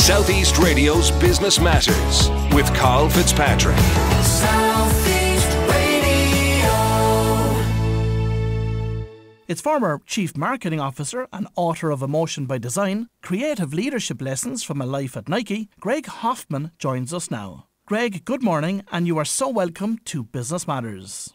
Southeast Radio's Business Matters with Karl Fitzpatrick. Southeast Radio. It's former Chief Marketing Officer and author of Emotion by Design, Creative Leadership Lessons from a Life at Nike, Greg Hoffman joins us now. Greg, good morning, and you are so welcome to Business Matters.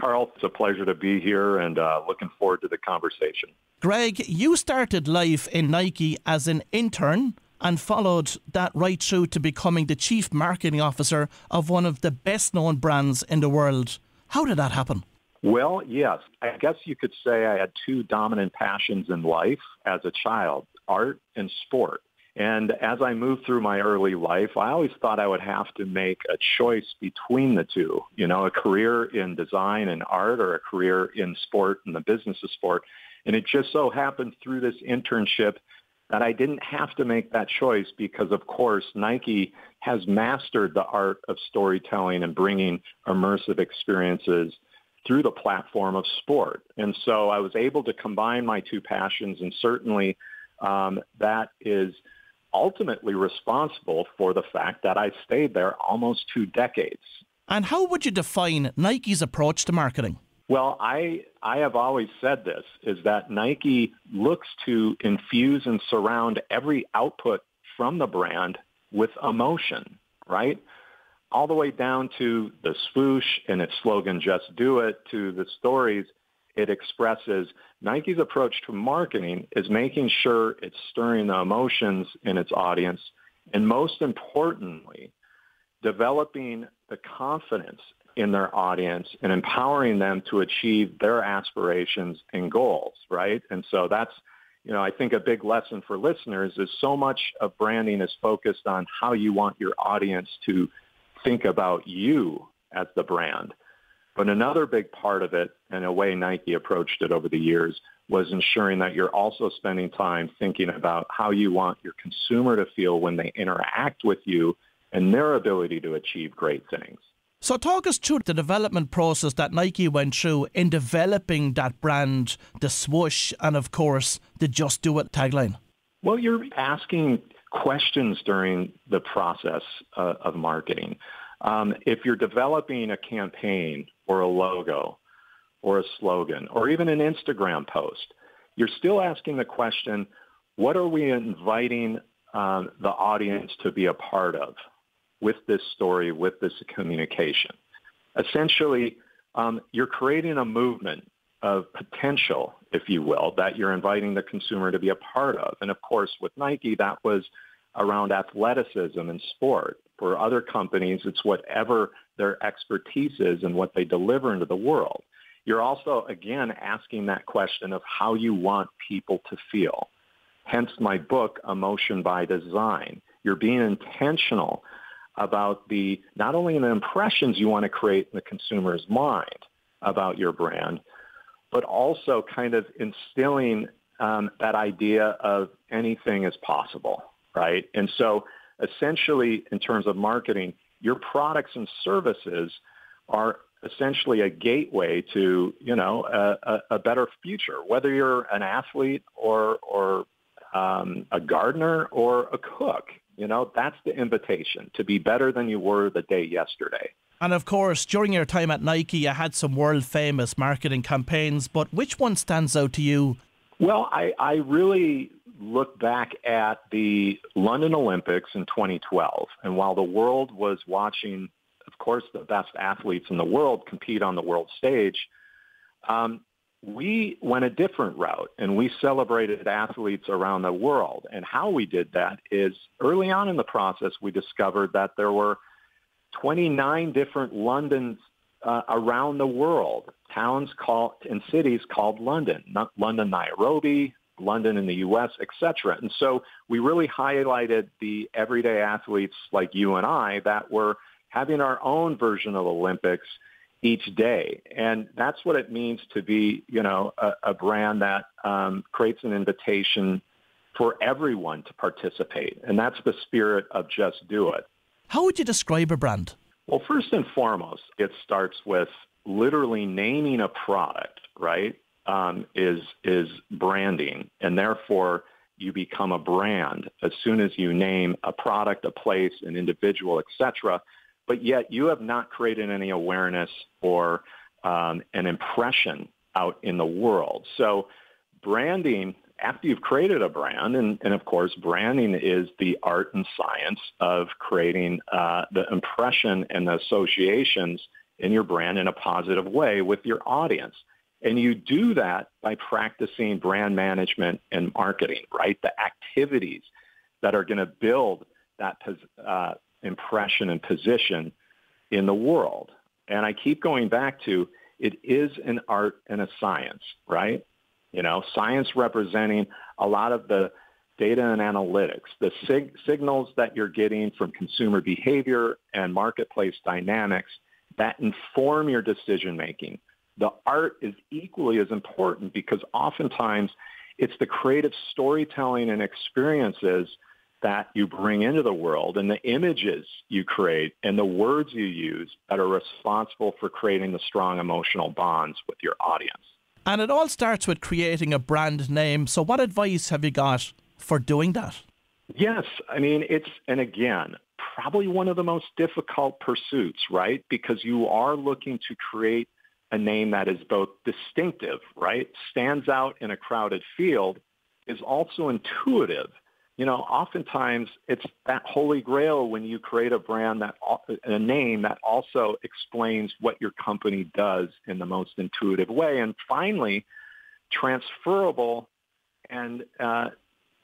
Carl, it's a pleasure to be here and uh, looking forward to the conversation. Greg, you started life in Nike as an intern and followed that right through to becoming the chief marketing officer of one of the best known brands in the world. How did that happen? Well, yes. I guess you could say I had two dominant passions in life as a child, art and sport. And as I moved through my early life, I always thought I would have to make a choice between the two, you know, a career in design and art or a career in sport and the business of sport. And it just so happened through this internship that I didn't have to make that choice because, of course, Nike has mastered the art of storytelling and bringing immersive experiences through the platform of sport. And so I was able to combine my two passions, and certainly um, that is ultimately responsible for the fact that I stayed there almost two decades. And how would you define Nike's approach to marketing? Well, I I have always said this is that Nike looks to infuse and surround every output from the brand with emotion, right? All the way down to the swoosh and its slogan just do it to the stories it expresses. Nike's approach to marketing is making sure it's stirring the emotions in its audience and most importantly, developing the confidence in their audience and empowering them to achieve their aspirations and goals, right? And so that's, you know, I think a big lesson for listeners is so much of branding is focused on how you want your audience to think about you as the brand. But another big part of it, and a way Nike approached it over the years, was ensuring that you're also spending time thinking about how you want your consumer to feel when they interact with you and their ability to achieve great things. So, talk us through the development process that Nike went through in developing that brand, the swoosh, and of course, the Just Do It tagline. Well, you're asking questions during the process uh, of marketing. Um, if you're developing a campaign or a logo or a slogan or even an Instagram post, you're still asking the question, what are we inviting um, the audience to be a part of with this story, with this communication? Essentially, um, you're creating a movement of potential, if you will, that you're inviting the consumer to be a part of. And of course, with Nike, that was around athleticism and sport. For other companies, it's whatever their expertise is and what they deliver into the world. You're also, again, asking that question of how you want people to feel. Hence my book, Emotion by Design. You're being intentional about the, not only the impressions you want to create in the consumer's mind about your brand, but also kind of instilling um, that idea of anything is possible, right? And so essentially, in terms of marketing, your products and services are essentially a gateway to, you know, a, a, a better future, whether you're an athlete or, or um, a gardener or a cook. You know, that's the invitation to be better than you were the day yesterday. And of course, during your time at Nike, you had some world famous marketing campaigns, but which one stands out to you? Well, I, I really look back at the London Olympics in 2012, and while the world was watching, of course, the best athletes in the world compete on the world stage, um, we went a different route and we celebrated athletes around the world. And how we did that is early on in the process, we discovered that there were 29 different Londons uh, around the world, towns called and cities called London, not London, Nairobi, London in the U.S., etc. And so we really highlighted the everyday athletes like you and I that were having our own version of Olympics each day. And that's what it means to be, you know, a, a brand that um, creates an invitation for everyone to participate. And that's the spirit of Just Do It. How would you describe a brand? Well, first and foremost, it starts with literally naming a product, right? um, is is branding, and therefore you become a brand as soon as you name a product, a place, an individual, etc. But yet you have not created any awareness or um, an impression out in the world. So branding, after you've created a brand, and, and of course branding is the art and science of creating uh, the impression and the associations in your brand in a positive way with your audience. And you do that by practicing brand management and marketing, right? The activities that are going to build that uh, impression and position in the world. And I keep going back to it is an art and a science, right? You know, science representing a lot of the data and analytics, the sig- signals that you're getting from consumer behavior and marketplace dynamics that inform your decision making. The art is equally as important because oftentimes it's the creative storytelling and experiences that you bring into the world and the images you create and the words you use that are responsible for creating the strong emotional bonds with your audience. And it all starts with creating a brand name. So, what advice have you got for doing that? Yes. I mean, it's, and again, probably one of the most difficult pursuits, right? Because you are looking to create a name that is both distinctive, right? Stands out in a crowded field, is also intuitive you know, oftentimes it's that holy grail when you create a brand that a name that also explains what your company does in the most intuitive way. And finally, transferable and uh,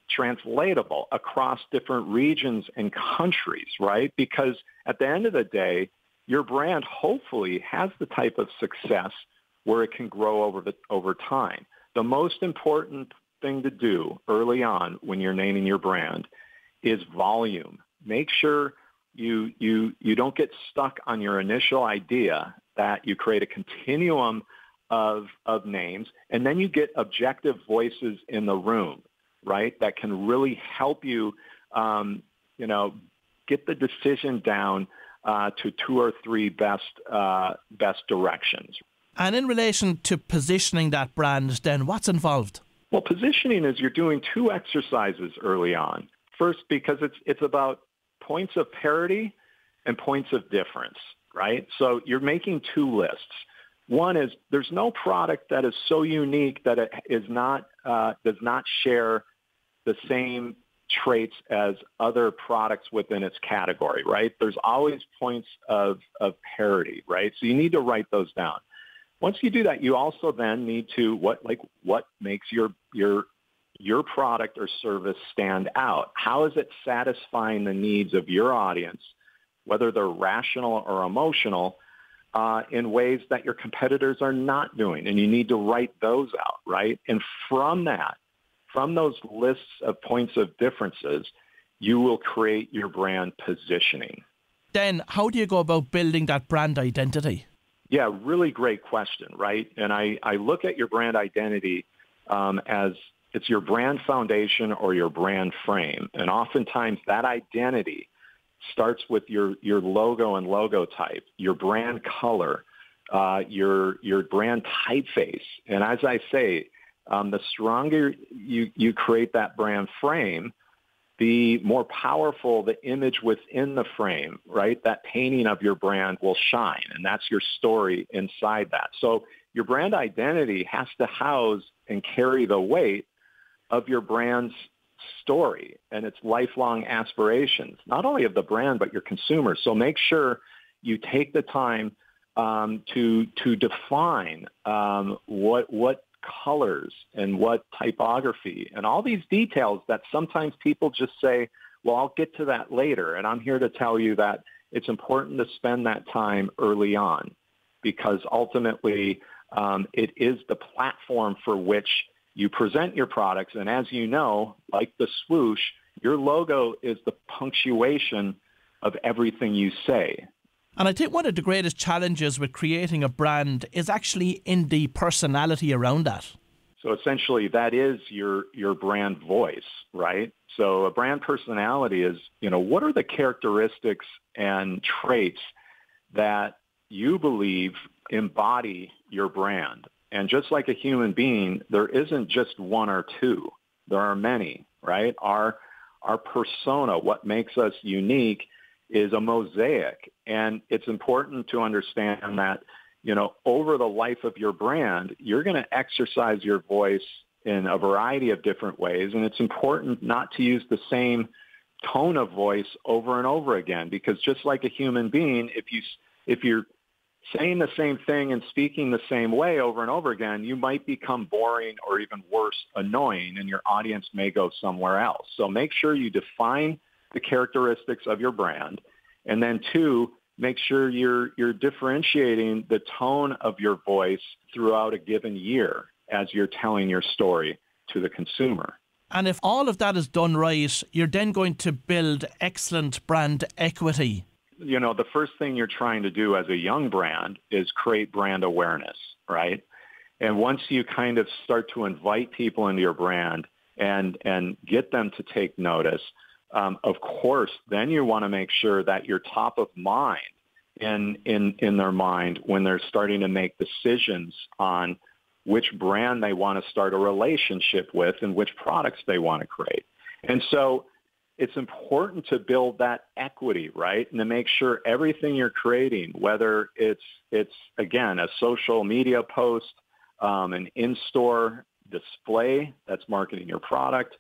translatable across different regions and countries, right? Because at the end of the day, your brand hopefully has the type of success where it can grow over the over time. The most important thing to do early on when you're naming your brand is volume. Make sure you you you don't get stuck on your initial idea that you create a continuum of of names and then you get objective voices in the room right that can really help you um, you know get the decision down uh, to two or three best uh, best directions and in relation to positioning that brand then what's involved well, positioning is you're doing two exercises early on. First, because it's it's about points of parity and points of difference, right? So you're making two lists. One is there's no product that is so unique that it is not uh, does not share the same traits as other products within its category, right? There's always points of, of parity, right? So you need to write those down. Once you do that, you also then need to what like what makes your your your product or service stand out? How is it satisfying the needs of your audience, whether they're rational or emotional, uh, in ways that your competitors are not doing? And you need to write those out, right? And from that, from those lists of points of differences, you will create your brand positioning. Then, how do you go about building that brand identity? Yeah, really great question, right? And I, I look at your brand identity um, as it's your brand foundation or your brand frame. And oftentimes that identity starts with your, your logo and logo type, your brand color, uh, your, your brand typeface. And as I say, um, the stronger you, you create that brand frame, the more powerful the image within the frame, right? That painting of your brand will shine, and that's your story inside that. So your brand identity has to house and carry the weight of your brand's story and its lifelong aspirations, not only of the brand, but your consumers. So make sure you take the time um, to, to define um, what, what colors and what typography and all these details that sometimes people just say, well, I'll get to that later. And I'm here to tell you that it's important to spend that time early on because ultimately um, it is the platform for which you present your products. And as you know, like the swoosh, your logo is the punctuation of everything you say. And I think one of the greatest challenges with creating a brand is actually in the personality around that. So essentially that is your your brand voice, right? So a brand personality is, you know, what are the characteristics and traits that you believe embody your brand? And just like a human being, there isn't just one or two. There are many. right? Our our persona, what makes us unique is a mosaic. And it's important to understand that, you know, over the life of your brand, you're going to exercise your voice in a variety of different ways. And it's important not to use the same tone of voice over and over again, because just like a human being, if you, if you're saying the same thing and speaking the same way over and over again, you might become boring or even worse, annoying, and your audience may go somewhere else. So make sure you define the characteristics of your brand. And then two, make sure you're, you're differentiating the tone of your voice throughout a given year as you're telling your story to the consumer. And if all of that is done right, you're then going to build excellent brand equity. You know, the first thing you're trying to do as a young brand is create brand awareness, right? And once you kind of start to invite people into your brand and, and get them to take notice, um, of course, then you want to make sure that you're top of mind in, in, in their mind when they're starting to make decisions on which brand they want to start a relationship with and which products they want to create. And so it's important to build that equity, right? And to make sure everything you're creating, whether it's, it's again, a social media post, um, an in-store display that's marketing your product,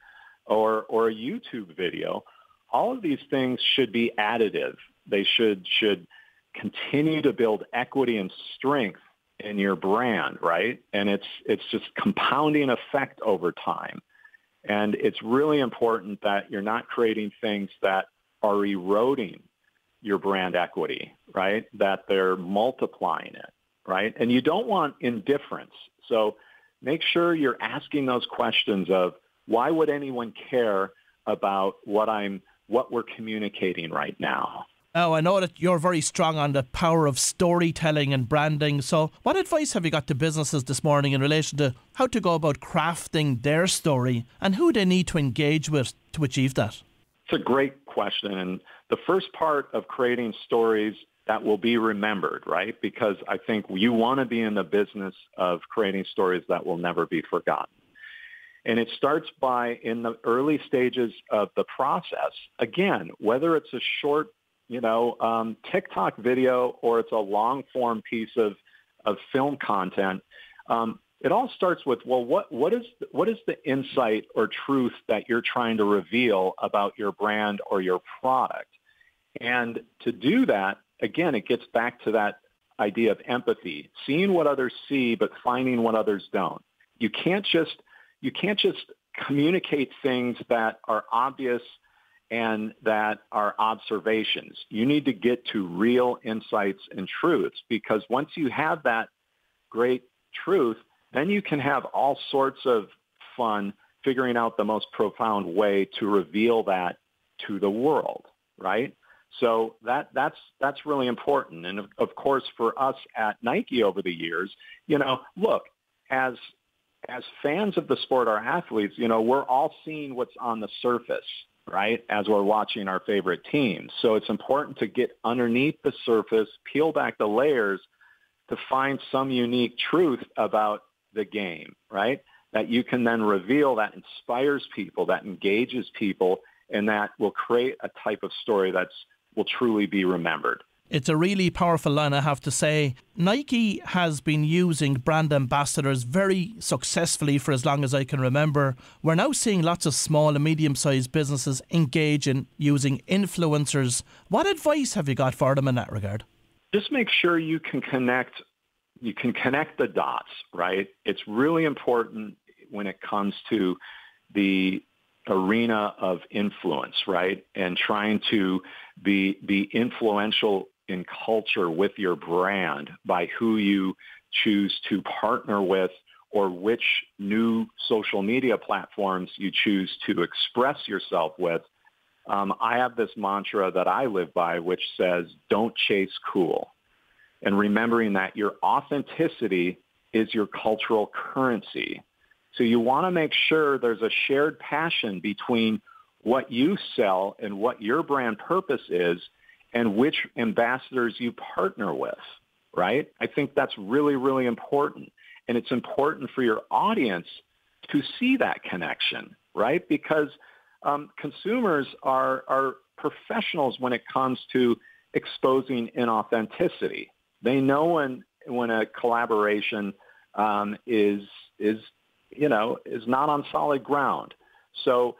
or, or a YouTube video, all of these things should be additive. They should, should continue to build equity and strength in your brand, right? And it's, it's just compounding effect over time. And it's really important that you're not creating things that are eroding your brand equity, right? That they're multiplying it, right? And you don't want indifference. So make sure you're asking those questions of why would anyone care about what I'm what we're communicating right now? Now, I know that you're very strong on the power of storytelling and branding. So, what advice have you got to businesses this morning in relation to how to go about crafting their story and who they need to engage with to achieve that? It's a great question. And the first part of creating stories that will be remembered, right? Because I think you want to be in the business of creating stories that will never be forgotten. And it starts by in the early stages of the process. Again, whether it's a short, you know, um, TikTok video or it's a long form piece of, of film content, um, it all starts with, well, what, what, is, what is the insight or truth that you're trying to reveal about your brand or your product? And to do that, again, it gets back to that idea of empathy, seeing what others see, but finding what others don't. You can't just you can't just communicate things that are obvious and that are observations. You need to get to real insights and truths because once you have that great truth, then you can have all sorts of fun figuring out the most profound way to reveal that to the world, right? So that that's that's really important. And of, of course, for us at Nike over the years, you know, look, as as fans of the sport, our athletes, you know, we're all seeing what's on the surface, right, as we're watching our favorite teams. So it's important to get underneath the surface, peel back the layers to find some unique truth about the game, right, that you can then reveal that inspires people, that engages people, and that will create a type of story that's will truly be remembered. It's a really powerful line, I have to say. Nike has been using brand ambassadors very successfully for as long as I can remember. We're now seeing lots of small and medium sized businesses engage in using influencers. What advice have you got for them in that regard? Just make sure you can connect you can connect the dots, right? It's really important when it comes to the arena of influence, right? And trying to be be influential in culture with your brand by who you choose to partner with or which new social media platforms you choose to express yourself with. Um, I have this mantra that I live by, which says, don't chase cool. And remembering that your authenticity is your cultural currency. So you want to make sure there's a shared passion between what you sell and what your brand purpose is and which ambassadors you partner with, right? I think that's really, really important. And it's important for your audience to see that connection, right? Because um, consumers are, are professionals when it comes to exposing inauthenticity. They know when, when a collaboration um, is, is, you know, is not on solid ground. So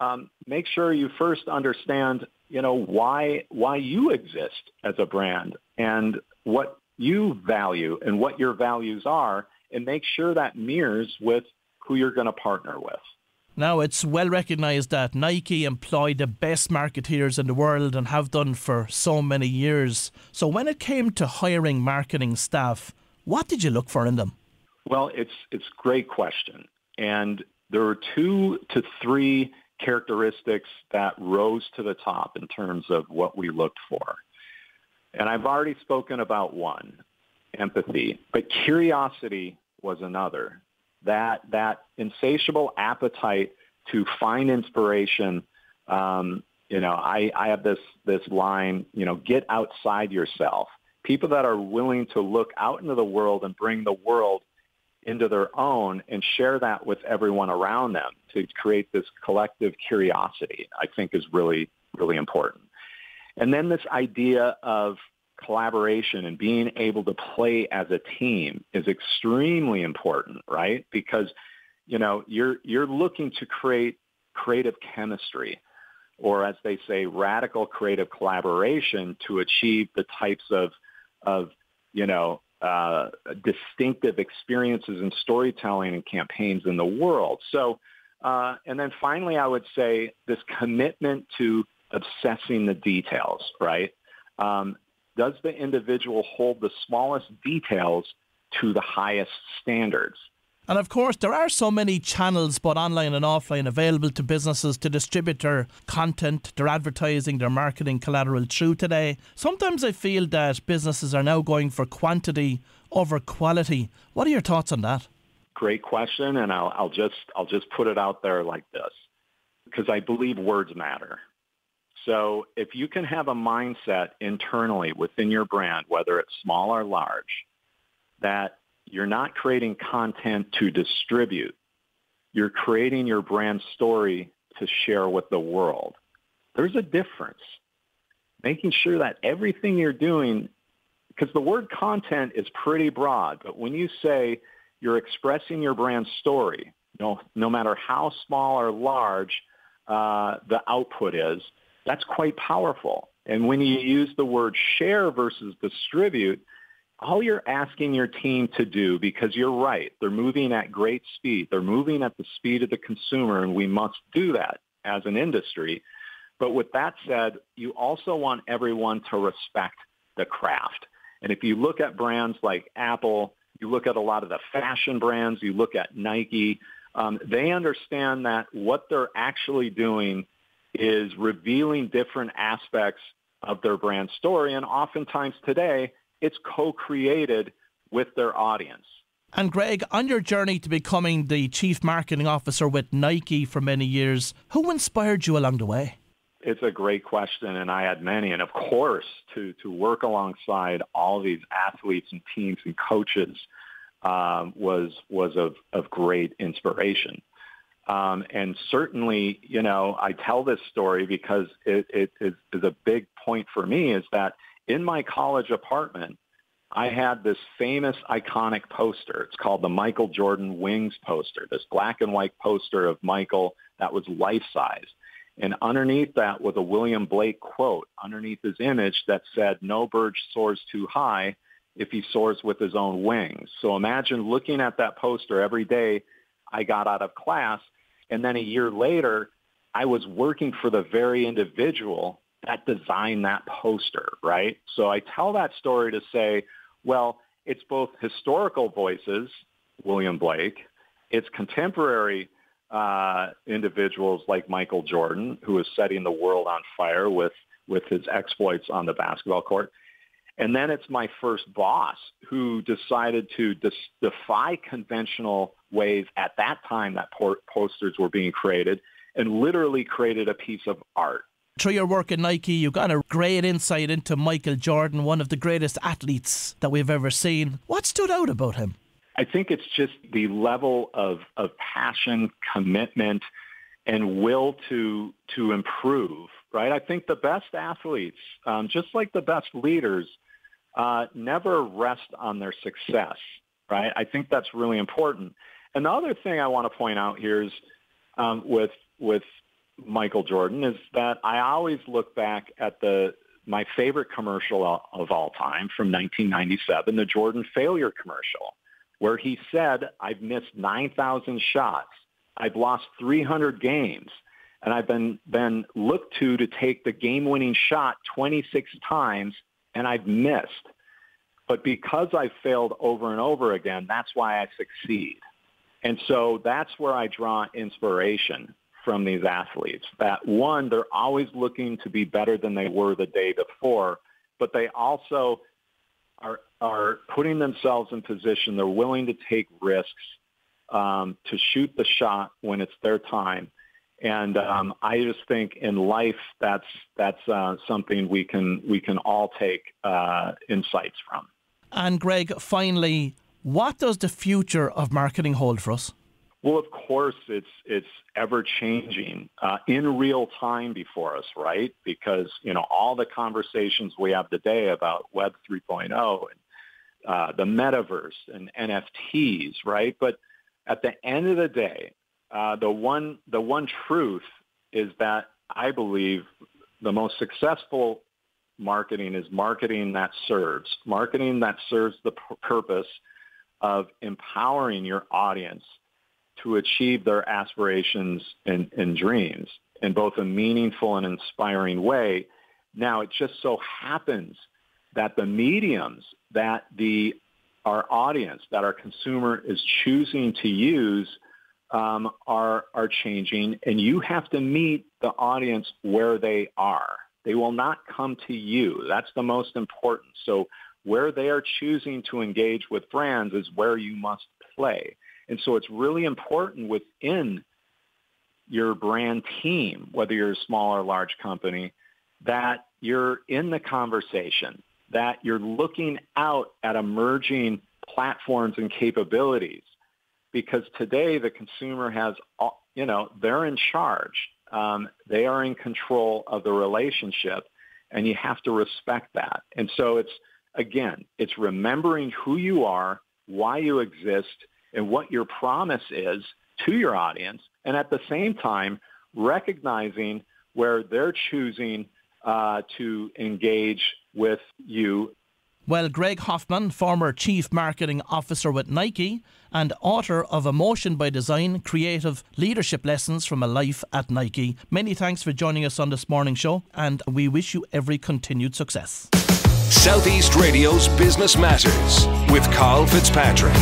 um, make sure you first understand, you know, why, why you exist as a brand and what you value and what your values are and make sure that mirrors with who you're going to partner with. Now, it's well recognised that Nike employ the best marketeers in the world and have done for so many years. So, when it came to hiring marketing staff, what did you look for in them? Well, it's it's a great question, and there are two to three characteristics that rose to the top in terms of what we looked for. And I've already spoken about one, empathy, but curiosity was another. That that insatiable appetite to find inspiration. Um, you know, I, I have this this line. You know, get outside yourself. People that are willing to look out into the world and bring the world into their own and share that with everyone around them to create this collective curiosity, I think is really, really important. And then this idea of collaboration and being able to play as a team is extremely important, right? Because, you know, you're, you're looking to create creative chemistry or as they say, radical creative collaboration to achieve the types of, of you know, uh, distinctive experiences and storytelling and campaigns in the world. So, uh, and then finally, I would say this commitment to obsessing the details, right? Um, does the individual hold the smallest details to the highest standards? And of course, there are so many channels, both online and offline, available to businesses to distribute their content, their advertising, their marketing collateral through today. Sometimes I feel that businesses are now going for quantity over quality. What are your thoughts on that? Great question, and I'll, I'll just I'll just put it out there like this, because I believe words matter. So if you can have a mindset internally within your brand, whether it's small or large, that you're not creating content to distribute. You're creating your brand story to share with the world. There's a difference. Making sure that everything you're doing, because the word content is pretty broad, but when you say you're expressing your brand story, no, no matter how small or large uh, the output is, that's quite powerful. And when you use the word share versus distribute, all you're asking your team to do, because you're right, they're moving at great speed. They're moving at the speed of the consumer, and we must do that as an industry. But with that said, you also want everyone to respect the craft. And if you look at brands like Apple, you look at a lot of the fashion brands, you look at Nike, um, they understand that what they're actually doing is revealing different aspects of their brand story. And oftentimes today, it's co-created with their audience. And Greg, on your journey to becoming the chief marketing officer with Nike for many years, who inspired you along the way? It's a great question, and I had many. And of course, to to work alongside all these athletes and teams and coaches um, was was of of great inspiration. Um, and certainly, you know, I tell this story because it, it is, is a big point for me is that in my college apartment, I had this famous iconic poster. It's called the Michael Jordan Wings poster, this black and white poster of Michael that was life size. And underneath that was a William Blake quote underneath his image that said, no bird soars too high if he soars with his own wings. So imagine looking at that poster every day I got out of class. And then a year later, I was working for the very individual that designed that poster, right? So I tell that story to say, well, it's both historical voices, William Blake, it's contemporary uh, individuals like Michael Jordan, who is setting the world on fire with, with his exploits on the basketball court. And then it's my first boss who decided to dis- defy conventional ways at that time that por- posters were being created and literally created a piece of art through your work at Nike, you got a great insight into Michael Jordan, one of the greatest athletes that we've ever seen. What stood out about him? I think it's just the level of, of passion, commitment, and will to to improve. Right. I think the best athletes, um, just like the best leaders, uh, never rest on their success. Right. I think that's really important. Another thing I want to point out here is um, with with Michael Jordan is that I always look back at the my favorite commercial of all time from 1997, the Jordan failure commercial, where he said, I've missed 9,000 shots. I've lost 300 games and I've been, been looked to to take the game-winning shot 26 times and I've missed. But because I've failed over and over again, that's why I succeed. And so that's where I draw inspiration from these athletes. That one, they're always looking to be better than they were the day before, but they also are are putting themselves in position. They're willing to take risks um, to shoot the shot when it's their time. And um, I just think in life that's that's uh, something we can we can all take uh, insights from. And Greg, finally, what does the future of marketing hold for us? Well, of course, it's it's ever changing uh, in real time before us, right? Because you know all the conversations we have today about Web 3.0 and uh, the metaverse and NFTs, right? But at the end of the day, uh, the one the one truth is that I believe the most successful marketing is marketing that serves, marketing that serves the p- purpose of empowering your audience to achieve their aspirations and, and dreams in both a meaningful and inspiring way. Now, it just so happens that the mediums that the our audience, that our consumer is choosing to use, um, are are changing, and you have to meet the audience where they are. They will not come to you. That's the most important. So where they are choosing to engage with brands is where you must play. And so it's really important within your brand team, whether you're a small or large company, that you're in the conversation, that you're looking out at emerging platforms and capabilities. Because today the consumer has, you know, they're in charge. Um, they are in control of the relationship, and you have to respect that. And so it's, again, it's remembering who you are, why you exist, and what your promise is to your audience, and at the same time, recognizing where they're choosing uh, to engage with you. Well, Greg Hoffman, former Chief Marketing Officer with Nike and author of Emotion by Design Creative Leadership Lessons from a Life at Nike, many thanks for joining us on this morning show, and we wish you every continued success. Southeast Radio's Business Matters with Karl Fitzpatrick.